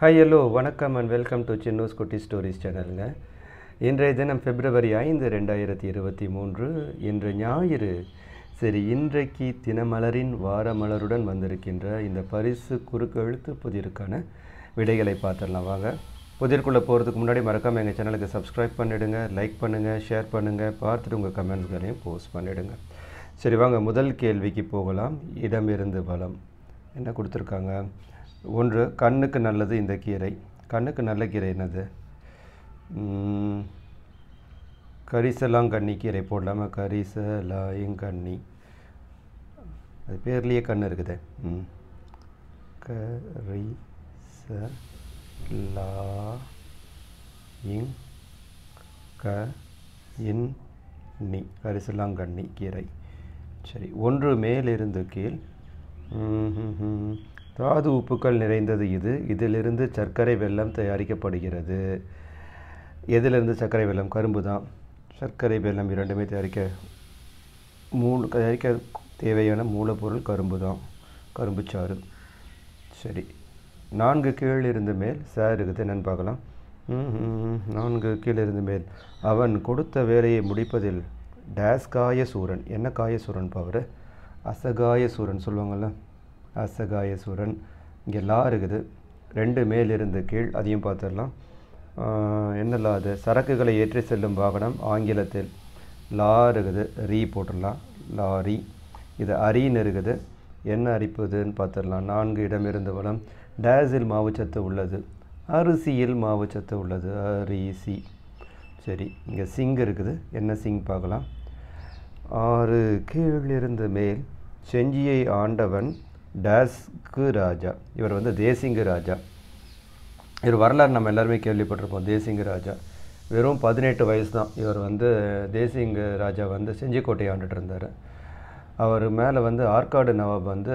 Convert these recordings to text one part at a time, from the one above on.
Hi hello வணக்கம் and welcome to Chinnu's Kutty stories சேனலுங்க இன்றைய தினம் பிப்ரவரி ஐந்து ரெண்டாயிரத்தி இருபத்தி மூன்று இன்று ஞாயிறு. சரி இன்றைக்கு தினமலரின் வாரமலருடன் வந்திருக்கின்ற இந்த பரிசு குறுக்கெழுத்து புதிருக்கான விடைகளை பார்த்துடலாம் வாங்க. புதிர்க்குள்ளே போகிறதுக்கு முன்னாடி மறக்காமல் எங்கள் சேனலுக்கு சப்ஸ்கிரைப் பண்ணிவிடுங்க லைக் பண்ணுங்கள் ஷேர் பண்ணுங்கள் பார்த்துட்டு உங்கள் கமெண்ட்ஸ்களையும் போஸ்ட் பண்ணிவிடுங்க சரி வாங்க முதல் கேள்விக்கு போகலாம். இடமிருந்து பலம் என்ன கொடுத்துருக்காங்க? ஒன்று கண்ணுக்கு நல்லது இந்த கீரை. கண்ணுக்கு நல்ல கீரை என்னது? கரிசலாங்கண்ணி கீரை போடலாமா? கரிசலாயங்கண்ணி அது பேர்லேயே கண் இருக்குது. ம் கரிச லா இங் க இன் நீ கரிசலாங்கண்ணி கீரை. சரி ஒன்று மேலிருந்து கீழ். தாது உப்புக்கள் நிறைந்தது இது. இதிலிருந்து சர்க்கரை வெல்லம் தயாரிக்கப்படுகிறது. எதிலிருந்து சர்க்கரை வெல்லம்? கரும்பு தான். சர்க்கரை வெல்லம் இரண்டுமே தயாரிக்க மூணு தயாரிக்க தேவையான மூலப்பொருள் கரும்பு தான். கரும்புச்சாறு சரி. நான்கு கீழ் இருந்து மேல். சார் இருக்குது. என்னென்னு பார்க்கலாம். நான்கு கீழ் இருந்து மேல். அவன் கொடுத்த வேலையை முடிப்பதில் டேஸ் காய சூரன் என்ன காய சூரன் பவர்? அசகாய சூரன் சொல்லுவாங்கள்ல அசகாய சூரன் இங்கே லா இருக்குது. ரெண்டு மேலிருந்து கீழ் அதையும் பார்த்துடலாம். என்னெல்லாம் என்ன லா அது? சரக்குகளை ஏற்றி செல்லும் வாகனம் ஆங்கிலத்தில் லா இருக்குது. ரீ போட்டுடலாம். லாரி இது அரின்னு இருக்குது. என்ன அரிப்புதுன்னு பார்த்துடலாம். நான்கு இடமிருந்து வளம். டேஸில் மாவுச்சத்து உள்ளது. அரிசியில் மாவுச்சத்து உள்ளது. அரிசி. சரி இங்கே சிங் இருக்குது. என்ன சிங் பார்க்கலாம். ஆறு கீழிருந்து மேல். செஞ்சியை ஆண்டவன் டேஸ்க்கு ராஜா. இவர் வந்து தேசிங்கு ராஜா. இவர் வரலாறு நம்ம எல்லாருமே கேள்விப்பட்டிருப்போம் தேசிங்கு ராஜா. வெறும் பதினெட்டு வயசு தான் இவர் வந்து தேசிங்கு ராஜா வந்து செஞ்சிக்கோட்டையை ஆண்டுட்டு இருந்தார். அவர் மேலே வந்து ஆற்காடு நவாப் வந்து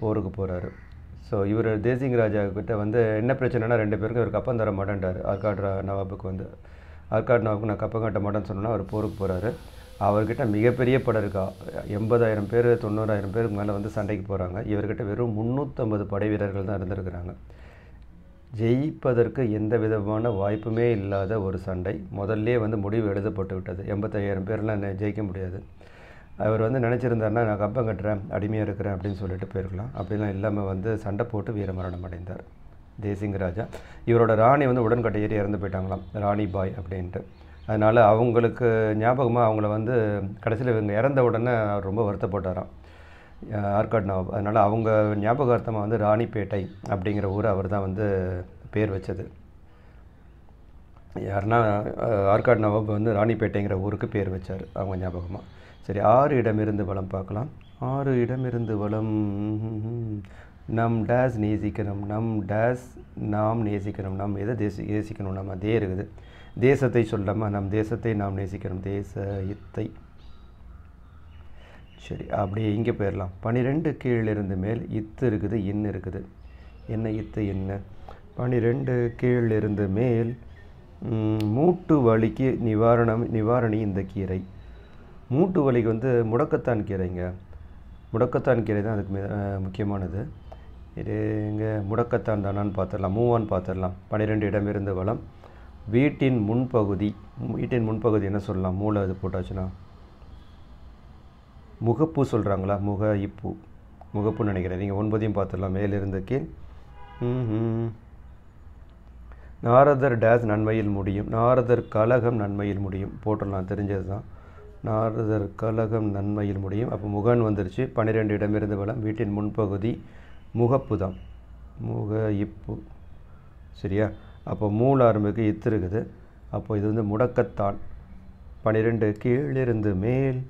போருக்கு போகிறாரு ஸோ இவர் தேசிங் ராஜா கிட்ட வந்து என்ன பிரச்சனைனா ரெண்டு பேருக்கும் இவர் கப்பம் தர மாட்டேன்றார் ஆற்காடு நவாபுக்கு வந்து. ஆற்காடு நவாபுக்கு நான் கப்பம் கட்ட மாட்டேன்னு சொன்னோன்னா அவர் போருக்கு போகிறாரு அவர்கிட்ட மிகப்பெரிய படம் இருக்கா? எண்பதாயிரம் பேர் தொண்ணூறாயிரம் பேருக்கு மேலே வந்து சண்டைக்கு போகிறாங்க இவர்கிட்ட வெறும் முந்நூற்றம்பது படை வீரர்கள் தான் இருந்திருக்கிறாங்க. ஜெயிப்பதற்கு எந்த விதமான வாய்ப்புமே இல்லாத ஒரு சண்டை. முதல்லே வந்து முடிவு எழுதப்பட்டு விட்டது. எண்பத்தையாயிரம் பேர்லாம் ஜெயிக்க முடியாது. அவர் வந்து நினச்சிருந்தாருன்னா நான் கப்பம் கட்டுறேன் அடிமையாக இருக்கிறேன் அப்படின்னு சொல்லிட்டு போயிருக்கலாம். அப்படிலாம் இல்லாமல் வந்து சண்டை போட்டு வீரமரணம் அடைந்தார் தேசிங்க ராஜா. இவரோட ராணி வந்து உடன்கட்டை ஏறி இறந்து போயிட்டாங்களாம். ராணி பாய் அப்படின்ட்டு. அதனால் அவங்களுக்கு ஞாபகமாக அவங்கள வந்து கடைசியில் இவங்க இறந்த உடனே அவர் ரொம்ப வருத்தப்பட்டாராம். அஹ் ஆற்காடு நவாப். அதனால் அவங்க ஞாபகார்த்தமாக வந்து ராணிப்பேட்டை அப்படிங்கிற ஊர் அவர் தான் வந்து பேர் வச்சது. யாருன்னா அஹ், ஆற்காடு நவாப் வந்து ராணிப்பேட்டைங்கிற ஊருக்கு பேர் வச்சார் அவங்க ஞாபகமாக சரி ஆறு இடமிருந்து வளம் பார்க்கலாம். ஆறு இடமிருந்து வளம் நம் டேஸ் நேசிக்கணும் நம் டேஸ் நாம் நேசிக்கணும் நம் எதை தேசி நேசிக்கணும் நம்ம அதே இருக்குது. தேசத்தை சொல்லாமல் நம் தேசத்தை நாம் நேசிக்கணும் தேச இத்தை. சரி அப்படியே இங்கே போயிடலாம் பனிரெண்டு கீழிருந்து மேல் இத்து இருக்குது இன்னு இருக்குது. என்ன இத்து என்ன? பனிரெண்டு கீழிருந்து மேல் மூட்டு வலிக்கு நிவாரணம் நிவாரணி இந்த கீரை. மூட்டு வலிக்கு வந்து முடக்கத்தான் கீரைங்க. முடக்கத்தான் கீரை தான் அதுக்கு முக்கியமானது. இது இங்கே முடக்கத்தான் தானான்னு பார்த்துடலாம் மூவான்னு பார்த்துடலாம் பன்னிரெண்டு இடமிருந்து வளம். வீட்டின் முன்பகுதி வீட்டின் முன்பகுதி என்ன சொல்லலாம்? மூளை இது போட்டாச்சுன்னா? முகப்பு சொல்கிறாங்களா முக இப்பு. முகப்புன்னு நினைக்கிறேன். நீங்கள் ஒன்பதையும் பார்த்துடலாம். மேலிருந்து கீழ். நாரதர் டேஸ் நன்மையில் முடியும். நாரதர் கலகம் நன்மையில் முடியும். போட்டுடலாம். தெரிஞ்சது தான். நாரதர் கலகம் நன்மையில் முடியும். அப்போ முகன் வந்துருச்சு. பன்னிரெண்டு இடமிருந்து வளம். வீட்டின் முன்பகுதி முகப்பு தான். முக இப்பு. சரியா? அப்போ மூல ஆரம்பிக்கு இத்து இருக்குது. அப்போ இது வந்து முடக்கத்தான். பன்னிரெண்டு கீழிருந்து மேல்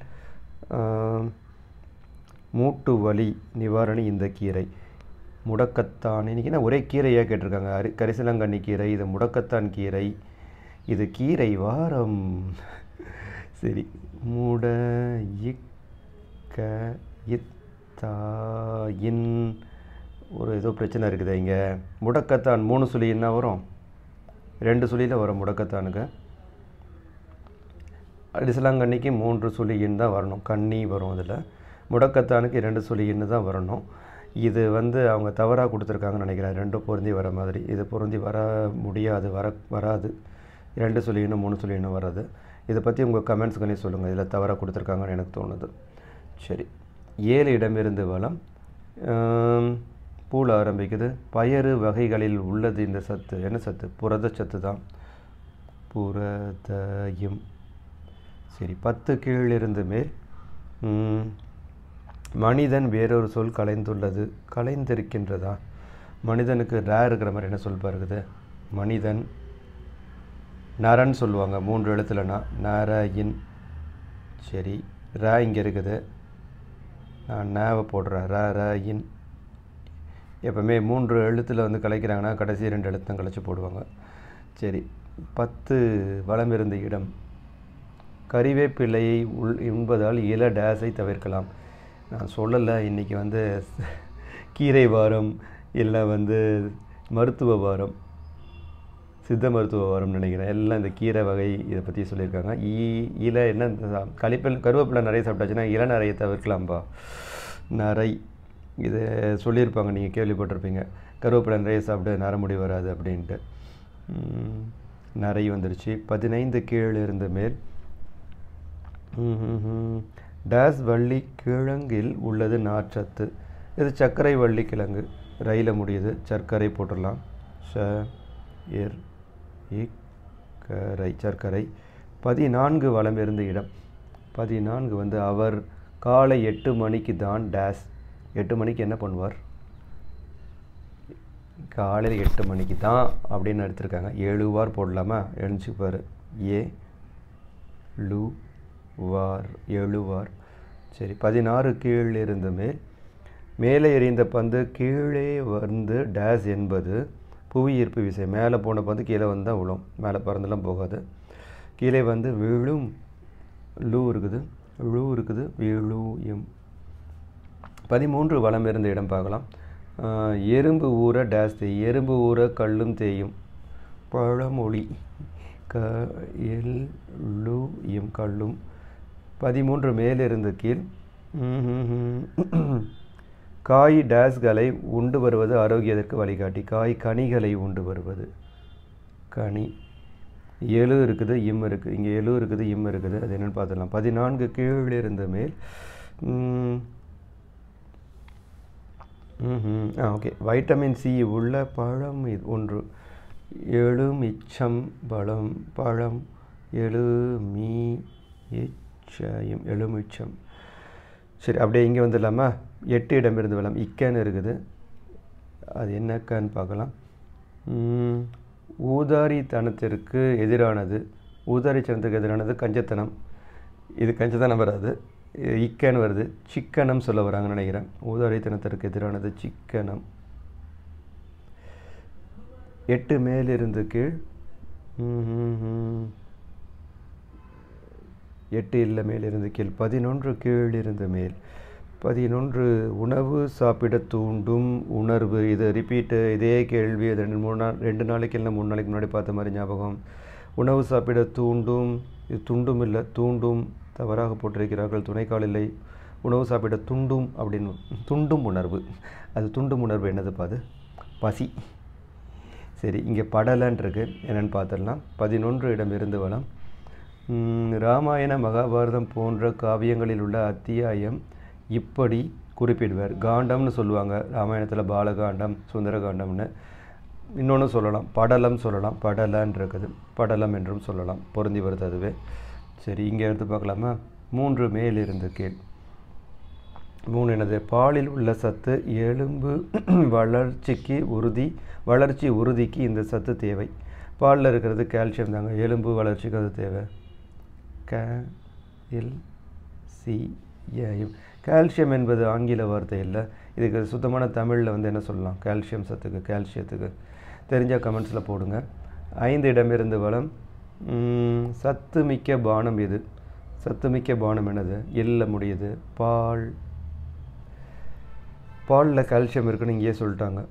மூட்டு வலி நிவாரணி இந்த கீரை. முடக்கத்தான். இன்றைக்கி ஒரே கீரையாக கேட்டிருக்காங்க? அரி கரிசலாங்கண்ணி கீரை இது முடக்கத்தான் கீரை இது கீரை வாரம். சரி முட இக்க இத்தாயின் ஒரு ஏதோ பிரச்சனை இருக்குது இங்கே. முடக்கத்தான் மூணு சொல்லி என்ன வரும்? ரெண்டு சுழியில் வர முடக்கத்தானுங்க அடிசலாங்கண்ணிக்கு மூன்று சுழியின் தான் வரணும். கண்ணி வரும் அதில். முடக்கத்தானுக்கு இரண்டு சுழின்னு தான் வரணும். இது வந்து அவங்க தவறாக கொடுத்துருக்காங்கன்னு நினைக்கிறேன். ரெண்டும் பொருந்தி வர மாதிரி. இது பொருந்தி வர முடியாது வர வராது. ரெண்டு சொல்லிடணும் மூணு சொல்லிடணும் வராது இதை பற்றி உங்கள் கமெண்ட்ஸ்களையும் சொல்லுங்கள் இதில் தவறாக கொடுத்துருக்காங்கன்னு எனக்கு தோணுது. சரி. ஏழு இடமிருந்து வளம் பூல ஆரம்பிக்குது. பயறு வகைகளில் உள்ளது இந்த சத்து. என்ன சத்து? புரதச்சத்து தான். புரதயம். சரி பத்து கீழிருந்து மேல். மனிதன் வேறொரு சொல் கலைந்துள்ளது. கலைந்திருக்கின்றதா? மனிதனுக்கு ரேர் இருக்கிற மாதிரி என்ன சொல் பாருக்குது மனிதன். நரன் சொல்லுவாங்க மூன்று எழுத்துலனா. நரயின். சரி ரா இங்கே இருக்குது. நான் நேவை போடுறேன். ர ர இன். எப்பவுமே மூன்று எழுத்தில் வந்து கலைக்கிறாங்கன்னா கடைசி ரெண்டு எழுத்தும் கழிச்சு போடுவாங்க. சரி பத்து வளம் இருந்த இடம். கறிவேப்பிலையை உள் உண்பதால் இள டேஸை தவிர்க்கலாம். நான் சொல்லலை இன்றைக்கி வந்து கீரை வாரம் இல்லை வந்து மருத்துவ வாரம் சித்த மருத்துவ வாரம்னு நினைக்கிறேன். எல்லாம் இந்த கீரை வகை இதை பற்றி சொல்லியிருக்காங்க. ஈ இலை என்ன கழிப்பில் கருவேப்பிலை நிறைய சாப்பிட்டாச்சுன்னா இலை நிறைய தவிர்க்கலாம்பா. நரை. இது சொல்லியிருப்பாங்க நீங்கள் கேள்விப்பட்டிருப்பீங்க. கருவேப்பிலை நிறைய சாப்பிட்டு நரமுடி வராது அப்படின்ட்டு. நிறைய நரை வந்துருச்சு. பதினைந்து கீழ் இருந்த மேல். டேஸ் வள்ளி கிழங்கில் உள்ளது நார்ச்சத்து. இது சர்க்கரை வள்ளி கிழங்கு. ரயில முடியுது. சர்க்கரை போட்டுடலாம். ச எர் இக்கரை சர்க்கரை. பதினான்கு வளம் இருந்த இடம். பதினான்கு வந்து அவர் காலை எட்டு மணிக்கு தான் டேஸ். எட்டு மணிக்கு என்ன பண்ணுவார்? காலையில் எட்டு மணிக்கு தான் அப்படின்னு எடுத்திருக்காங்க. ஏழு வார் போடலாமா? எழுந்துச்சுப்பார். ஏ லு வார் எழுவார். சரி பதினாறு கீழ் இருந்து மேல் மேலே எறிந்த பந்து கீழே வந்து டேஸ் என்பது புவி ஈர்ப்பு விசை. மேலே போன பந்து கீழே வந்து தான் விழும் மேலே பறந்துலாம் போகாது. கீழே வந்து விழும். லூ இருக்குது. லூ இருக்குது. விழு எம் பதிமூன்று வளம் இருந்த இடம் பார்க்கலாம். எறும்பு ஊற டேஸ் தேய் எறும்பு ஊற கல்லும் தேயும். பழமொழி க எல்லு எம் கல்லும். பதிமூன்று மேலிருந்து கீழ். காய் டேஸ்களை உண்டு வருவது ஆரோக்கியத்திற்கு வழிகாட்டி. காய் கனிகளை உண்டு வருவது. கனி. எழு இருக்குது இம் இருக்குது. இங்கே எழு இருக்குது இம் இருக்குது. அது என்னென்னு பார்த்துடலாம். பதினான்கு கீழிருந்து இருந்த மேல். ஆ ஓகே. வைட்டமின் சி உள்ள பழம் இது ஒன்று. எழுமிச்சம் பழம் பழம் எழுமீ இச்சயம் எலுமிச்சம். சரி அப்படியே இங்கே வந்துடலாமா? எட்டு இடம் இருந்து வரலாம் இக்கன்னு இருக்குது. அது என்னக்கான்னு பார்க்கலாம். ஊதாரித்தனத்திற்கு எதிரானது. ஊதாரித்தனத்துக்கு எதிரானது கஞ்சத்தனம். இது கஞ்சத்தனம் வராது இக்கன்னு வருது. சிக்கனம் சொல்ல வராங்கன்னு நினைக்கிறேன். ஊதாரித்தனத்திற்கு எதிரானது சிக்கனம். எட்டு மேலிருந்து கீழ். எட்டு இல்லை மேலிருந்து கீழ். பதினொன்று கீழ் இருந்து மேல். பதினொன்று உணவு சாப்பிட தூண்டும் உணர்வு. இது ரிப்பீட்டு இதே கேள்வி. அது ரெண்டு மூணு நாள் ரெண்டு நாளைக்கு இல்லை மூணு நாளைக்கு முன்னாடி பார்த்த மாதிரி ஞாபகம். உணவு சாப்பிட தூண்டும் இது துண்டும் இல்லை தூண்டும் தவறாக போட்டிருக்கிறார்கள் துணைக்கால் இல்லை உணவு சாப்பிட துண்டும் அப்படின்னு துண்டும் உணர்வு. அது துண்டும் உணர்வு என்னதுப்பா அது பசி. சரி இங்கே படலன் என்னென்னு என்னன்னு பார்த்துடலாம். பதினொன்று இடம் இருந்து வளம் ராமாயண மகாபாரதம் போன்ற காவியங்களில் உள்ள அத்தியாயம் இப்படி குறிப்பிடுவார். காண்டம்னு சொல்லுவாங்க. ராமாயணத்தில் பாலகாண்டம் சுந்தரகாண்டம்னு. இன்னொன்று சொல்லலாம். படலம் சொல்லலாம். படலன் இருக்குது படலம் என்றும் சொல்லலாம். பொருந்தி வருது அதுவே. சரி இங்கே எடுத்து பார்க்கலாமா? மூன்று மேல் இருந்து கீழ். மூணு என்னது? பாலில் உள்ள சத்து எலும்பு வளர்ச்சிக்கு உறுதி வளர்ச்சி உறுதிக்கு இந்த சத்து தேவை. பாலில் இருக்கிறது கால்சியம் தாங்க. எலும்பு வளர்ச்சிக்கு அது தேவை. க இல் சி கால்சியம் என்பது ஆங்கில வார்த்தை இல்லை. இதுக்கு சுத்தமான தமிழில் வந்து என்ன சொல்லலாம்? கால்சியம் சத்துக்கு கால்சியத்துக்கு தெரிஞ்ச கமெண்ட்ஸில் போடுங்க. ஐந்து இடமிருந்து வளம் சத்துமிக்க சத்து மிக்க பானம் இது சத்து மிக்க பானம் என்னது? எல்லமுடையது பால். பாலில் கால்சியம் இருக்குன்னு இங்கேயே சொல்லிட்டாங்க.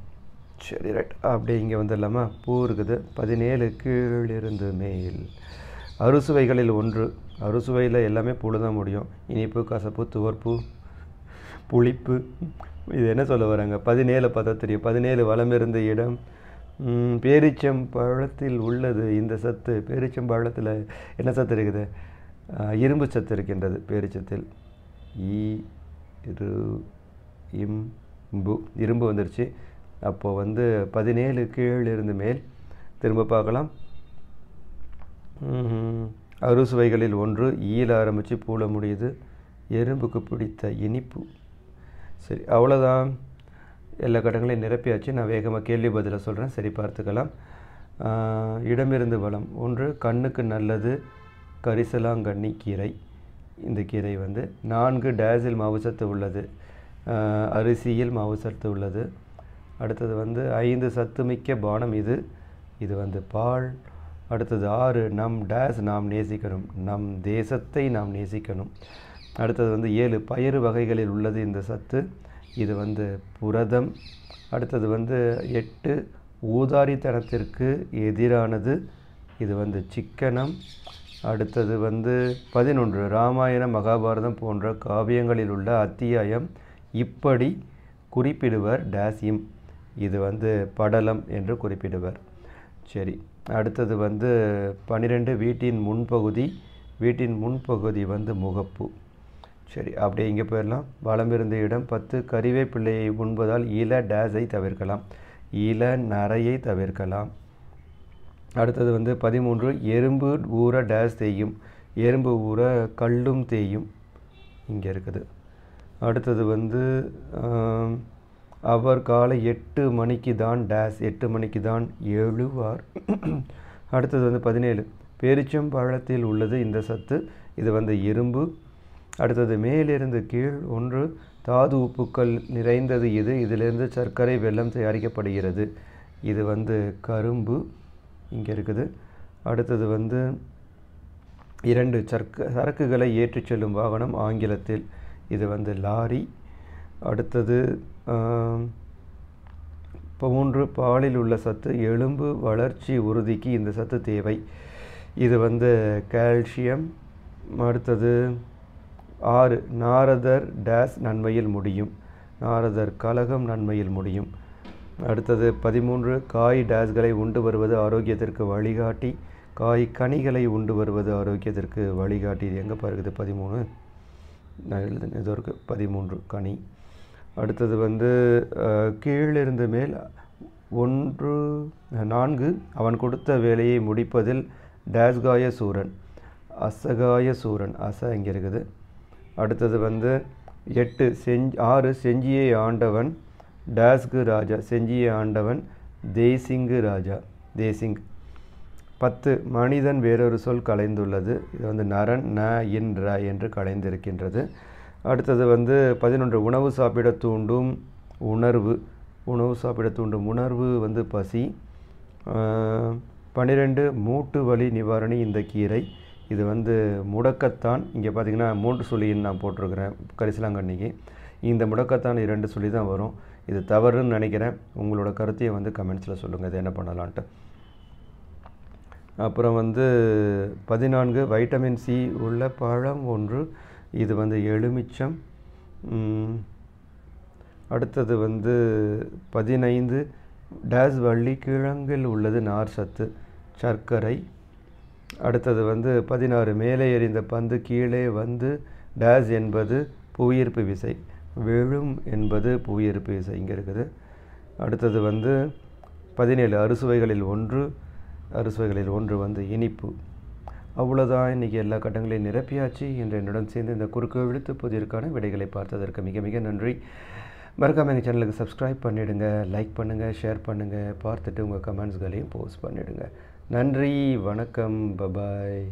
சரி ரைட் அப்படியே இங்கே வந்துடலாமா? பூ இருக்குது. பதினேழு கீழிருந்து மேல். அறுசுவைகளில் ஒன்று. அறுசுவையில் எல்லாமே புழு தான் முடியும். இனிப்பு கசப்பு துவர்ப்பு புளிப்பு. இது என்ன சொல்ல வராங்க? பதினேழு பார்த்தா தெரியும். பதினேழு வளம் இருந்த இடம். பேரிச்சம்பழத்தில் உள்ளது. இந்த சத்து பேரிச்சம்பழத்தில் என்ன சத்து இருக்குது? இரும்பு சத்து இருக்கின்றது பேரிச்சத்தில். ஈ இரு இம்பு. இரும்பு வந்துருச்சு. அப்போது வந்து பதினேழு கீழ் இருந்து மேல். திரும்ப பார்க்கலாம். அறுசுவைகளில் ஒன்று. ஈல ஆரம்பித்து பூல முடியுது. எறும்புக்கு பிடித்த இனிப்பு. சரி அவ்வளோதான் எல்லா கட்டங்களையும் நிரப்பியாச்சு. நான் வேகமாக கேள்வி பதிலை சொல்கிறேன் சரி பார்த்துக்கலாம். இடமிருந்து வளம். ஒன்று கண்ணுக்கு நல்லது. கரிசலாங்கண்ணி கீரை. இந்த கீரை வந்து நான்கு டேஸில் மாவு சத்து உள்ளது. அரிசியில் மாவு சத்து உள்ளது. அடுத்தது வந்து ஐந்து சத்துமிக்க பானம் இது. இது வந்து பால். அடுத்தது ஆறு நம் டேஸ் நாம் நேசிக்கணும். நம் தேசத்தை நாம் நேசிக்கணும். அடுத்தது வந்து ஏழு பயிறு வகைகளில் உள்ளது இந்த சத்து. இது வந்து புரதம். அடுத்தது வந்து எட்டு ஊதாரித்தனத்திற்கு எதிரானது. இது வந்து சிக்கனம். அடுத்தது வந்து பதினொன்று ராமாயணம் மகாபாரதம் போன்ற காவியங்களில் உள்ள அத்தியாயம். இப்படி குறிப்பிடுவர் டேசியம். இது வந்து படலம் என்று குறிப்பிடுவர். சரி அடுத்தது வந்து பன்னிரெண்டு வீட்டின் முன்பகுதி. வீட்டின் முன்பகுதி வந்து முகப்பு. சரி அப்படியே இங்கே போயிடலாம். வலம் இருந்த இடம் பத்து. கறிவேப்பிள்ளையை உண்பதால் இள டேஸை தவிர்க்கலாம். இள நரையை தவிர்க்கலாம். அடுத்தது வந்து பதிமூன்று. எறும்பு ஊற டேஸ் தேயும் எறும்பு ஊற கல்லும் தேயும் இங்கே இருக்குது. அடுத்தது வந்து அவர் காலை எட்டு மணிக்கு தான் டேஸ் எட்டு மணிக்கு தான் எழுவார். அடுத்தது வந்து பதினேழு. பேரிச்சம்பழத்தில் உள்ளது இந்த சத்து. இது வந்து இரும்பு அடுத்தது மேலிருந்து கீழ் ஒன்று தாது உப்புக்கள் நிறைந்தது இது இதிலிருந்து சர்க்கரை வெல்லம் தயாரிக்கப்படுகிறது. இது வந்து கரும்பு இங்கே இருக்குது. அடுத்தது வந்து இரண்டு சர்க்க சரக்குகளை ஏற்றிச் செல்லும் வாகனம் ஆங்கிலத்தில். இது வந்து லாரி. அடுத்தது மூன்று பாலில் உள்ள சத்து எலும்பு வளர்ச்சி உறுதிக்கு இந்த சத்து தேவை. இது வந்து கால்சியம். அடுத்தது ஆறு நாரதர் டேஸ் நன்மையில் முடியும். நாரதர் கலகம் நன்மையில் முடியும். அடுத்தது பதிமூன்று காய் டேஸ்களை உண்டு வருவது ஆரோக்கியத்திற்கு வழிகாட்டி. காய் கனிகளை உண்டு வருவது ஆரோக்கியத்திற்கு வழிகாட்டி. இது எங்கே பாருக்குது பதிமூணு? நான் எழுதுன இது இருக்குது பதிமூன்று கனி. அடுத்தது வந்து கீழிருந்து மேல் ஒன்று நான்கு அவன் கொடுத்த வேலையை முடிப்பதில் டேஸ்காய சூரன் அசகாய சூரன் அச இங்கே இருக்குது. அடுத்தது வந்து எட்டு செஞ் ஆறு செஞ்சியை ஆண்டவன் டேஸ்கு ராஜா செஞ்சியை ஆண்டவன் தேசிங்கு ராஜா தேசிங். பத்து மனிதன் வேறொரு சொல் கலைந்துள்ளது. இது வந்து நரன் ந இன் ர என்று கலைந்திருக்கின்றது. அடுத்தது வந்து பதினொன்று உணவு சாப்பிட தூண்டும் உணர்வு. உணவு சாப்பிட தூண்டும் உணர்வு வந்து பசி. பன்னிரெண்டு மூட்டு வலி நிவாரணி இந்த கீரை. இது வந்து முடக்கத்தான் இங்கே பார்த்தீங்கன்னா மூன்று சொல்லின்னு நான் போட்டிருக்கிறேன் கரிசலாங்கண்ணிக்கு. இந்த முடக்கத்தான் இரண்டு சொல்லி தான் வரும். இது தவறுன்னு நினைக்கிறேன். உங்களோட கருத்தையை வந்து கமெண்ட்ஸில் சொல்லுங்கள் இது என்ன பண்ணலான்ட்டு. அப்புறம் வந்து பதினான்கு வைட்டமின் சி உள்ள பழம் ஒன்று. இது வந்து எலுமிச்சம். அடுத்தது வந்து பதினைந்து டேஸ் வள்ளி கிழங்கில் உள்ளது நார் சத்து சர்க்கரை. அடுத்தது வந்து பதினாறு. மேலே எறிந்த பந்து கீழே வந்து டேஸ் என்பது புவியீர்ப்பு விசை. விழும் என்பது புவியீர்ப்பு விசை இங்கே இருக்குது. அடுத்தது வந்து பதினேழு. அறுசுவைகளில் ஒன்று. அறுசுவைகளில் ஒன்று வந்து இனிப்பு. அவ்வளோதான் இன்றைக்கி எல்லா கட்டங்களையும் நிரப்பியாச்சு. என்று என்னுடன் சேர்ந்து இந்த குறுக்கு விழுத்து புதிருக்கான விடைகளை பார்த்ததற்கு மிக மிக நன்றி. மறக்காமல் எங்கள் சேனலுக்கு சப்ஸ்கிரைப் பண்ணிவிடுங்க லைக் பண்ணுங்கள் ஷேர் பண்ணுங்கள் பார்த்துட்டு உங்கள் கமெண்ட்ஸ்களையும் போஸ்ட் பண்ணிவிடுங்க நன்றி வணக்கம் பபாய்